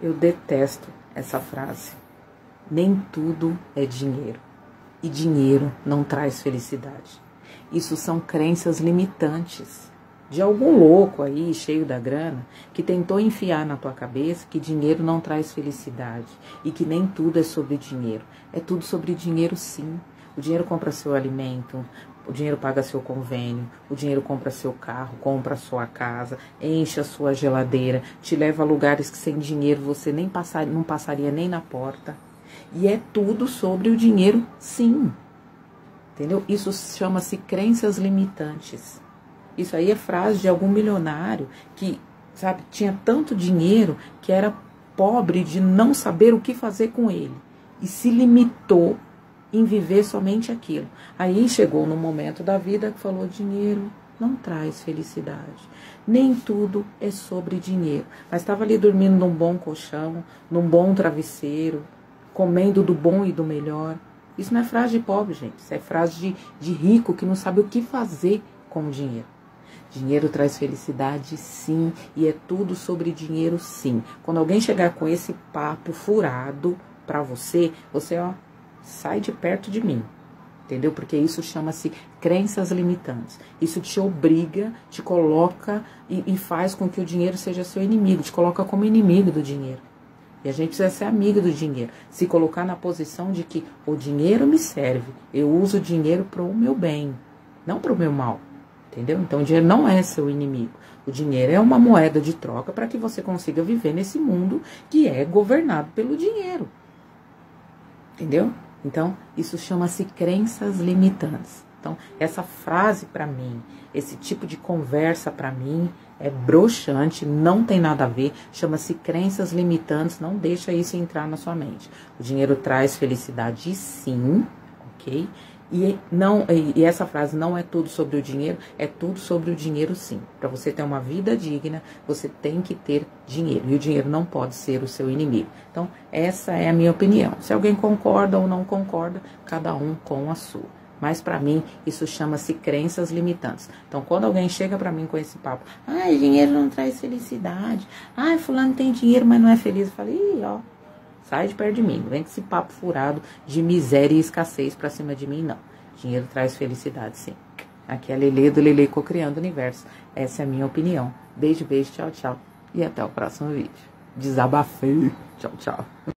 Eu detesto essa frase. Nem tudo é dinheiro. E dinheiro não traz felicidade. Isso são crenças limitantes de algum louco aí, cheio da grana, que tentou enfiar na tua cabeça que dinheiro não traz felicidade e que nem tudo é sobre dinheiro. É tudo sobre dinheiro, sim. O dinheiro compra seu alimento, o dinheiro paga seu convênio, o dinheiro compra seu carro, compra sua casa, enche a sua geladeira, te leva a lugares que sem dinheiro você nem passar, não passaria nem na porta. E é tudo sobre o dinheiro, sim. Entendeu? Isso chama-se crenças limitantes. Isso aí é frase de algum milionário que, sabe, tinha tanto dinheiro que era pobre de não saber o que fazer com ele e se limitou em viver somente aquilo. Aí chegou no momento da vida que falou: dinheiro não traz felicidade. Nem tudo é sobre dinheiro. Mas estava ali dormindo num bom colchão, num bom travesseiro, comendo do bom e do melhor. Isso não é frase de pobre, gente. Isso é frase de, de rico que não sabe o que fazer com o dinheiro. Dinheiro traz felicidade, sim, e é tudo sobre dinheiro, sim. Quando alguém chegar com esse papo furado para você, você ó, sai de perto de mim. Entendeu? Porque isso chama-se crenças limitantes. Isso te obriga, te coloca e, e, faz com que o dinheiro seja seu inimigo, te coloca como inimigo do dinheiro. E a gente precisa ser amigo do dinheiro, se colocar na posição de que o dinheiro me serve, eu uso o dinheiro para o meu bem, não para o meu mal. Entendeu? Então o dinheiro não é seu inimigo. O dinheiro é uma moeda de troca para que você consiga viver nesse mundo que é governado pelo dinheiro. Entendeu? Então, isso chama-se crenças limitantes. Então, essa frase para mim, esse tipo de conversa para mim é broxante, não tem nada a ver, chama-se crenças limitantes, não deixa isso entrar na sua mente. O dinheiro traz felicidade sim, OK? E, não, e essa frase não é tudo sobre o dinheiro, é tudo sobre o dinheiro sim. Para você ter uma vida digna, você tem que ter dinheiro. E o dinheiro não pode ser o seu inimigo. Então, essa é a minha opinião. Se alguém concorda ou não concorda, cada um com a sua. Mas para mim, isso chama-se crenças limitantes. Então, quando alguém chega para mim com esse papo, ai, dinheiro não traz felicidade. Ai, fulano tem dinheiro, mas não é feliz. Eu falei, ó, Sai de perto de mim. Não vem com esse papo furado de miséria e escassez pra cima de mim, não. Dinheiro traz felicidade, sim. Aqui é a Lele do Lele Cocriando o Universo. Essa é a minha opinião. Beijo, beijo, tchau, tchau. E até o próximo vídeo. Desabafei. Tchau, tchau.